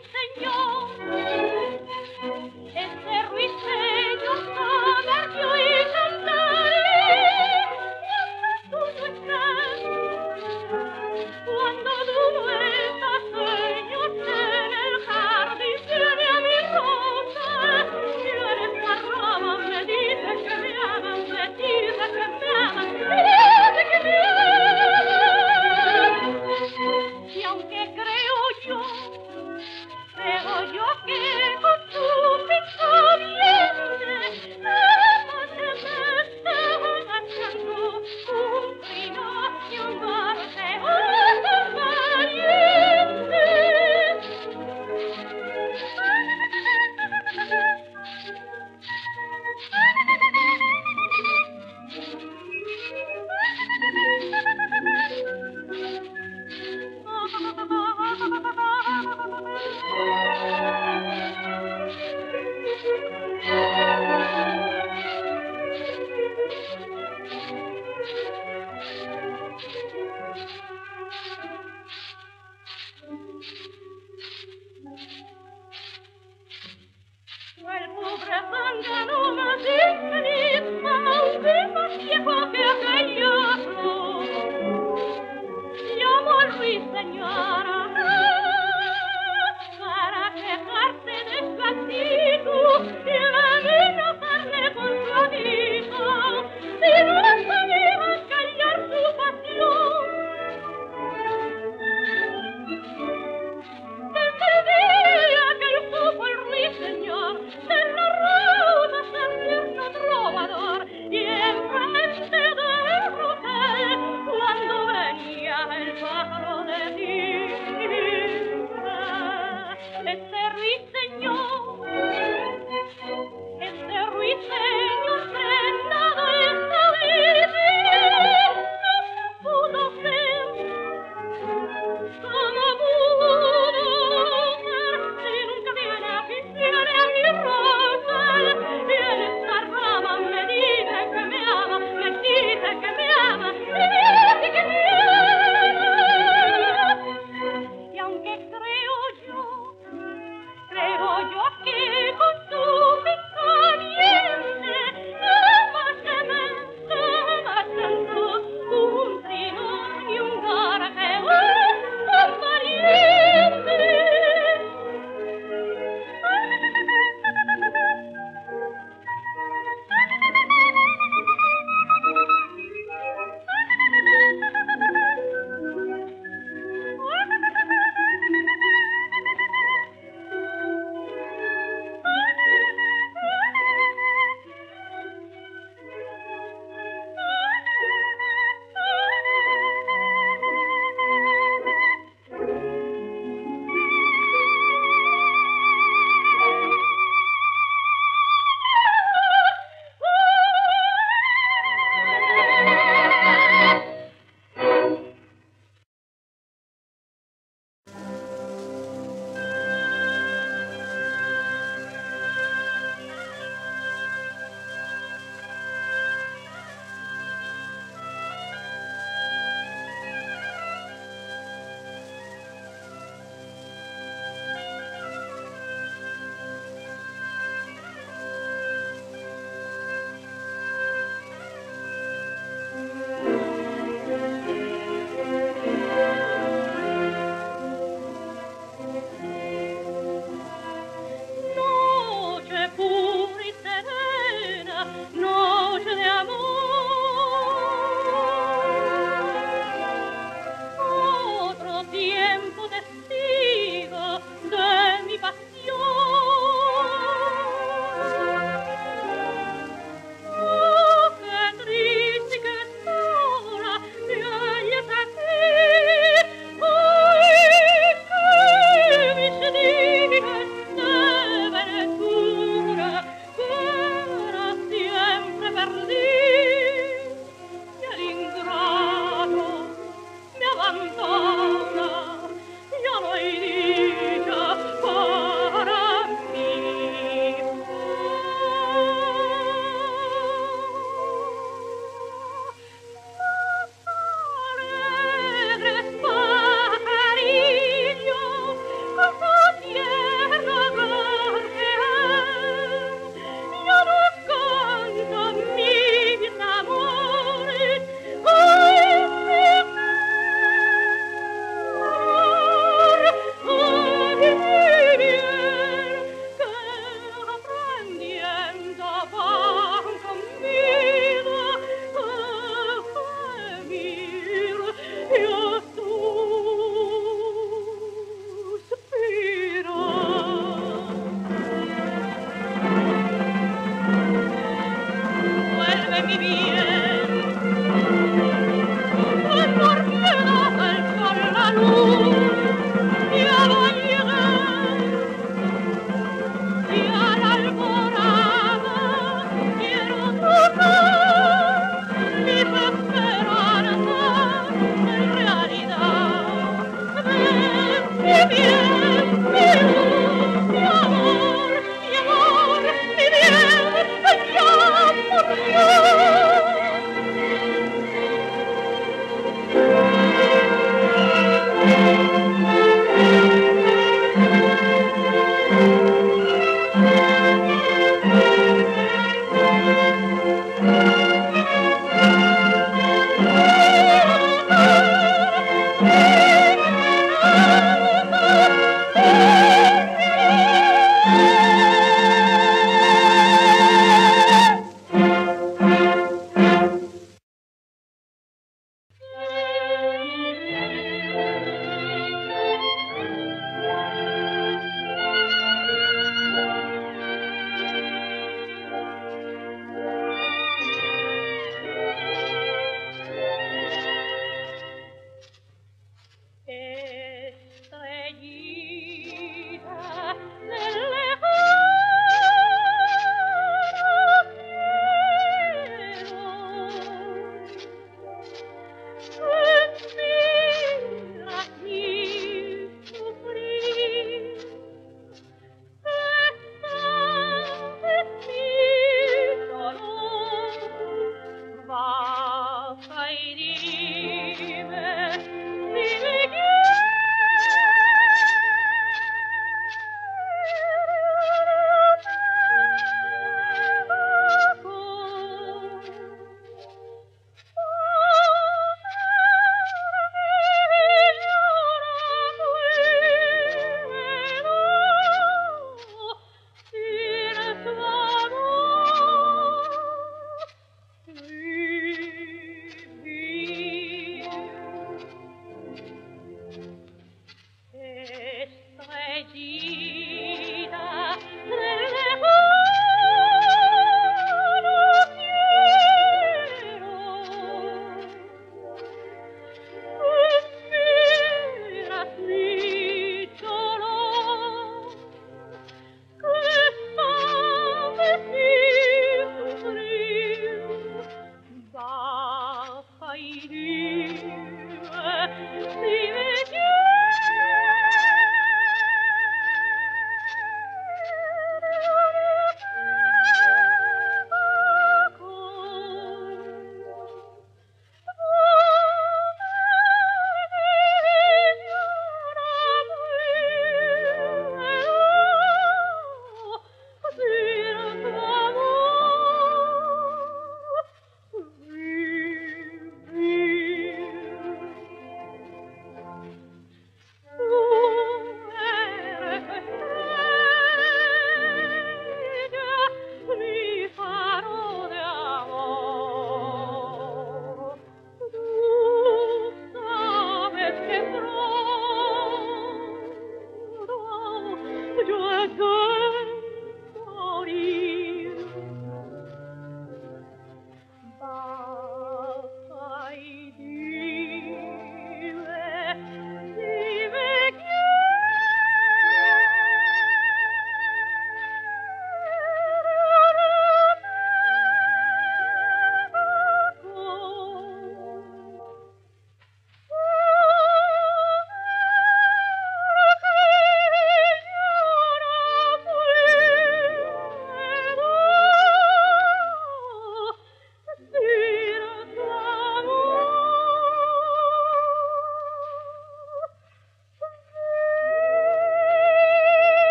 一生勇。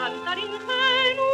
Santa l'inferno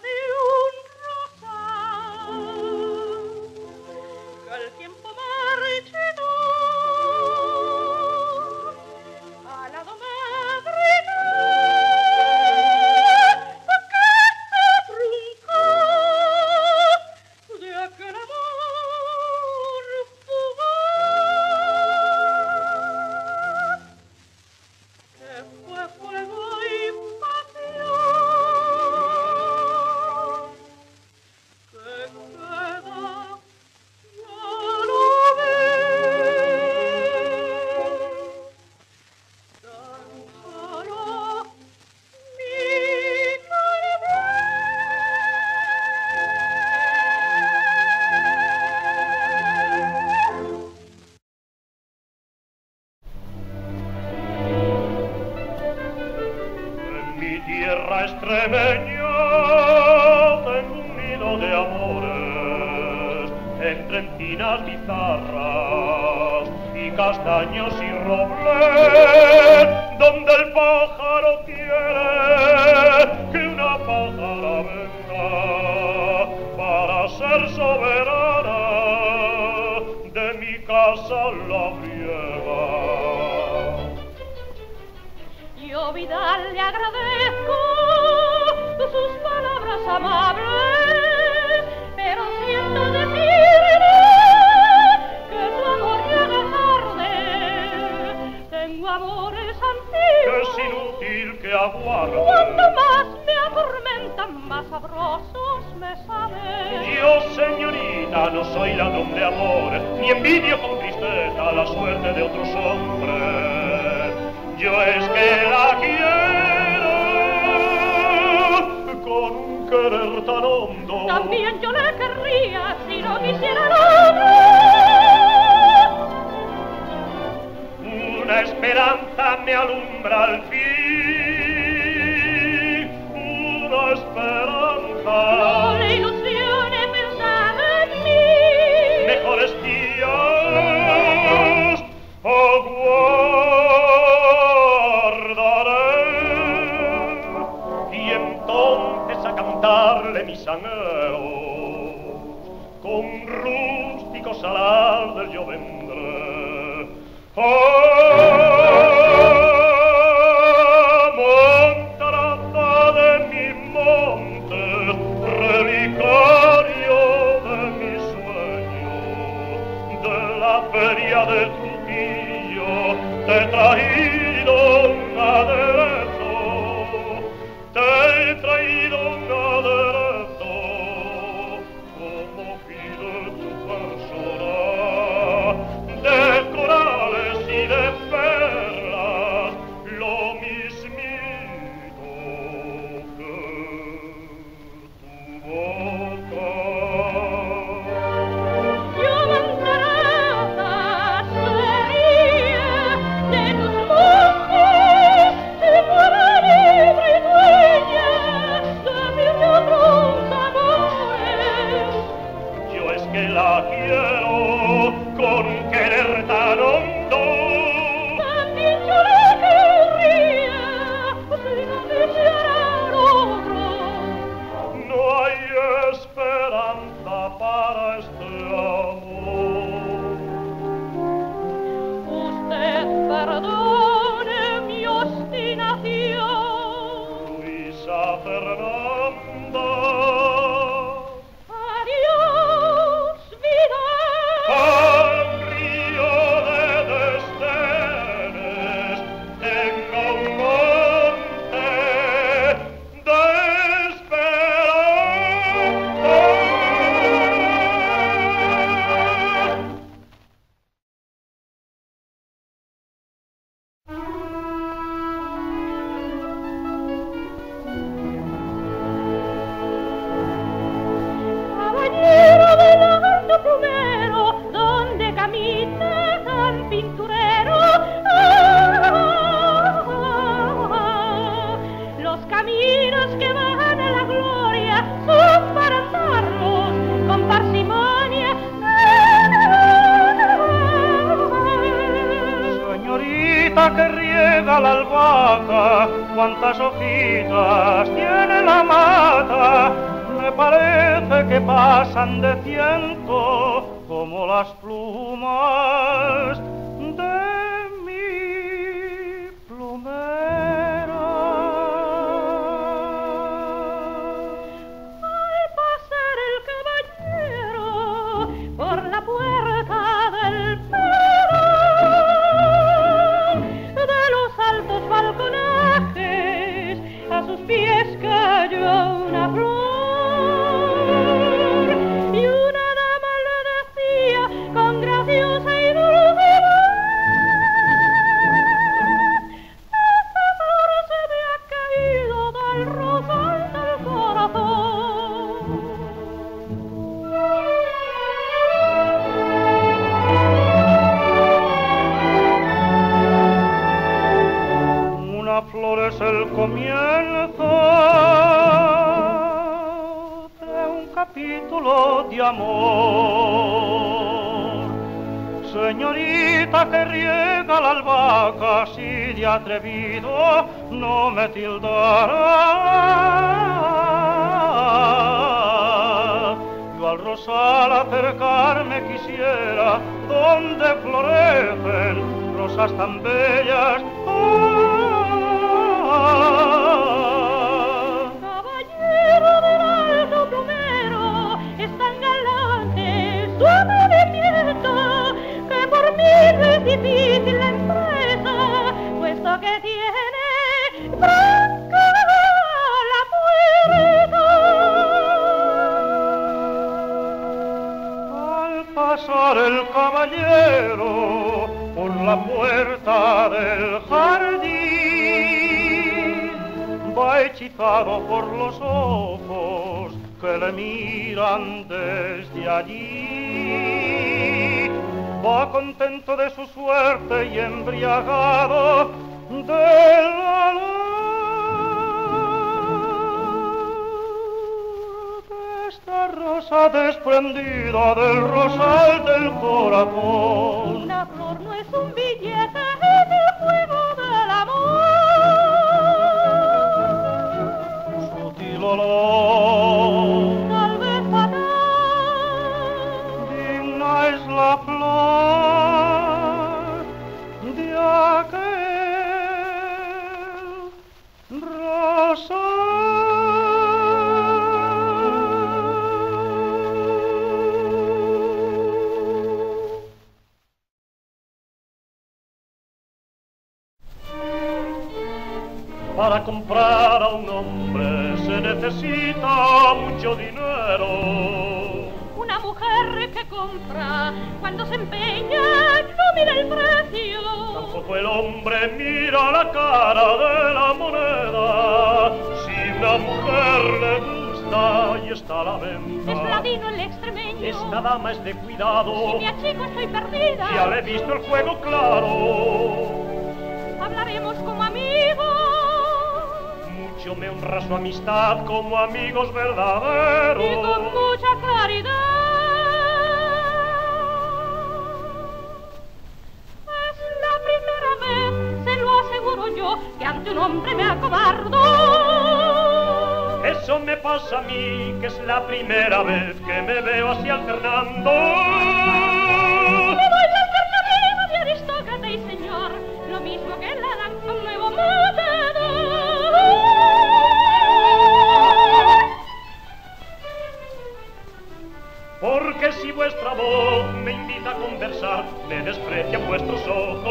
Father en trencinas bizarras y castaños y robles, donde el pájaro quiere que una pájara venga para ser soberana de mi casa la briega. Yo Vidal le agradezco sus palabras amables aguardo. Cuando más me atormentan, más sabrosos me saben. Yo, señorita, no soy ladrón de amor, ni envidio con tristeza la suerte de otros hombres. Yo es que la quiero con un querer tan hondo. También yo la querría si no quisiera nada. Una esperanza me alumbra al fin. Al rosal acercarme quisiera, donde florecen rosas tan bellas. Caballero del alto plumero, es tan galante su atrevimiento que por mí no es difícil la empresa, puesto que tiene el caballero por la puerta del jardín, va hechizado por los ojos que le miran desde allí. Va contento de su suerte y embriagado de la rosa desprendida del rosal del corazón. Una flor no es un billete comprar a un hombre se necesita mucho dinero. Una mujer que compra cuando se empeña no mira el precio. Tampoco el hombre mira la cara de la moneda. Si una mujer le gusta y está a la venta. Es ladino el extremeño. Esta dama es de cuidado. Si me achico estoy perdida. Ya le he visto el juego claro. Hablaremos como amigos. Mucho me honra su amistad como amigos Y con verdaderos. mucha claridad. Es la primera vez, se lo aseguro yo, que ante un hombre me acobardo. Eso me pasa a mí, que es la primera vez que me veo así alternando. Vuestra voz me invita a conversar, me desprecian vuestros ojos.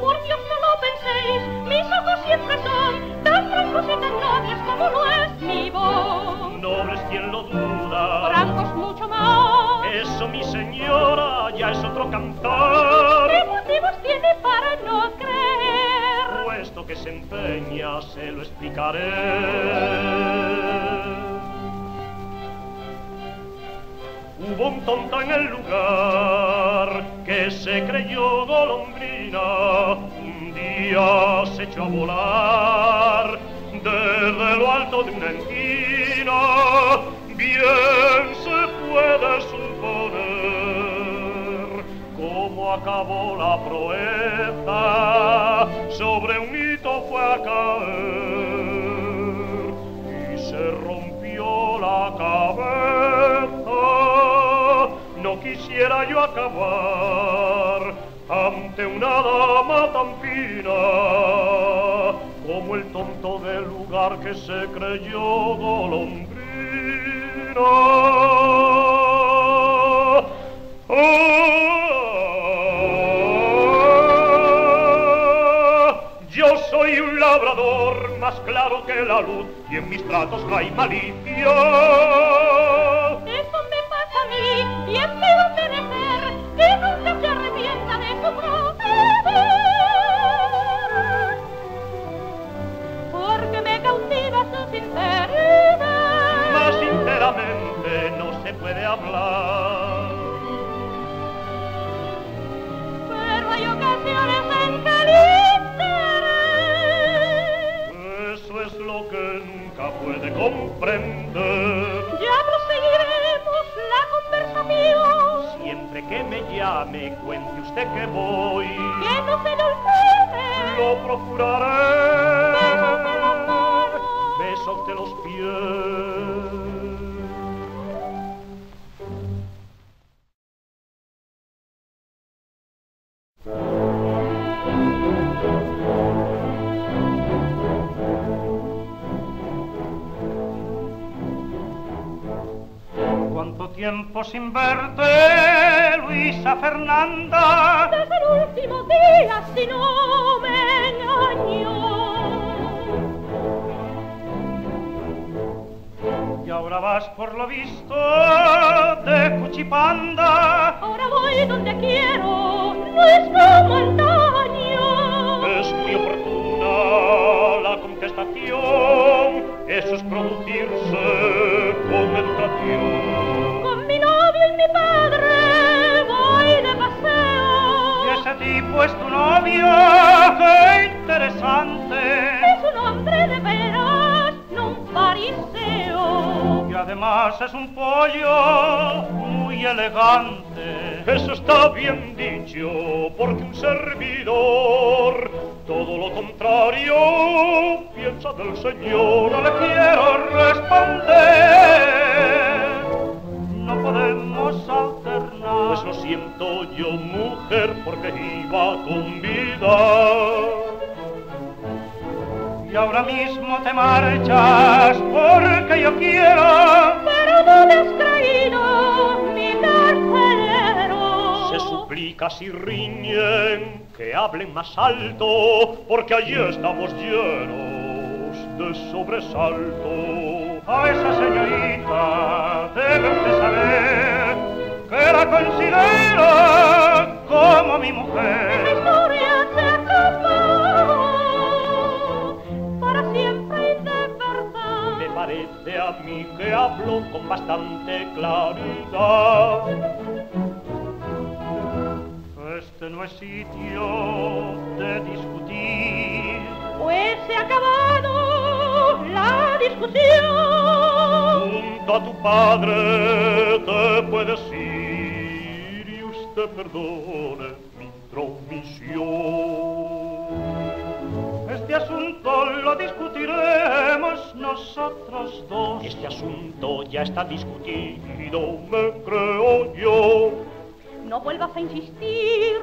Por Dios no lo penséis, mis ojos siempre son tan francos y tan nobles como lo es mi voz. Nobles quien lo duda. Francos mucho más. Eso, mi señora, ya es otro cantar. ¿Qué motivos tiene para no creer? Puesto que se empeña, se lo explicaré. Hubo un tonto en el lugar que se creyó golondrina. Un día se echó a volar desde lo alto de una encina. Bien se puede suponer cómo acabó la proeza. Sobre un hito fue a caer y se rompió la cabeza. No quisiera yo acabar ante una dama tan fina como el tonto del lugar que se creyó golondrina. Ah, Yo soy un labrador más claro que la luz y en mis tratos no hay malicia. Mí, y espero perecer, que nunca se arrepienta de su proceder. Porque me cautiva su sinceridad. Más sinceramente no se puede hablar. Pero hay ocasiones en que el interés Eso es lo que nunca puede comprender. Siempre que me día me cuente usted que voy. Que no se lo olvide. Lo procuraré. Beso los pies. Cuánto tiempo sin verte, Luisa Fernanda. Desde el último día, si no me engaño. Y ahora vas por lo visto de Cuchipanda. Ahora voy donde quiero, no es como antaño. Es muy oportuna la contestación, eso es producirse con educación. Paseo. Y ese tipo es tu novio, qué interesante. Es un hombre de veras, no un fariseo. Y además es un pollo muy elegante. Eso está bien dicho, porque un servidor, todo lo contrario, piensa del Señor. No le quiero responder. Porque iba con vida. Y ahora mismo te marchas porque yo quiero. Pero no has creído mi carcelero. Se suplica si riñen que hablen más alto, porque allí estamos llenos de sobresalto. A esa señorita deben de saber que la considero como mi mujer. historia se acabó para siempre y de verdad. Me parece a mí que hablo con bastante claridad. Este no es sitio de discutir. Pues se ha acabado la discusión. Junto a tu padre te puedes ir usted perdone mi intromisión. Este asunto lo discutiremos nosotros dos. Este asunto ya está discutido, me creo yo. No vuelvas a insistir.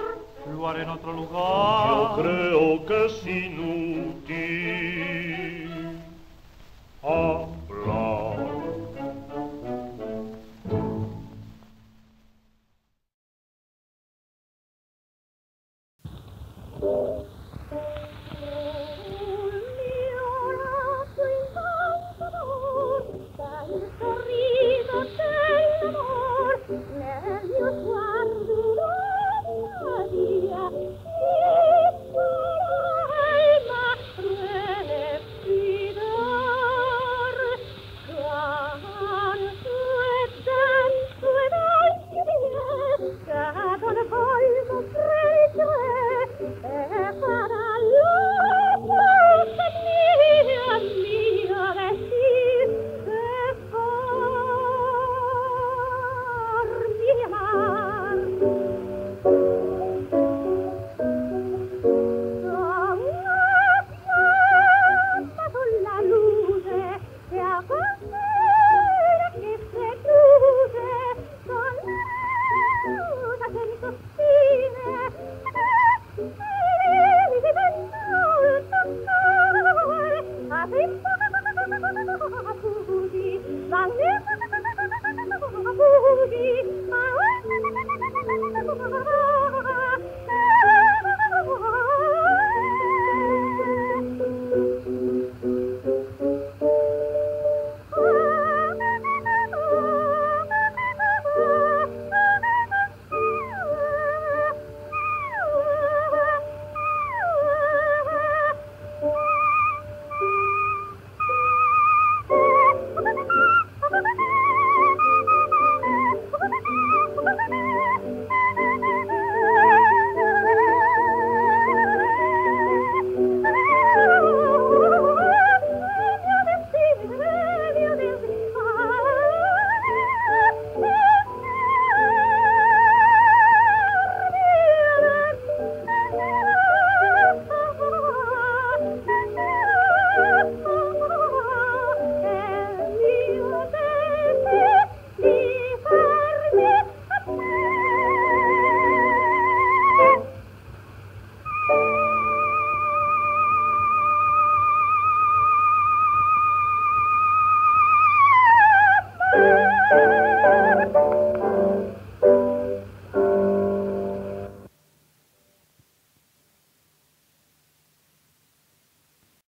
Lo haré en otro lugar. Yo creo que es inútil hablar. Tan corrido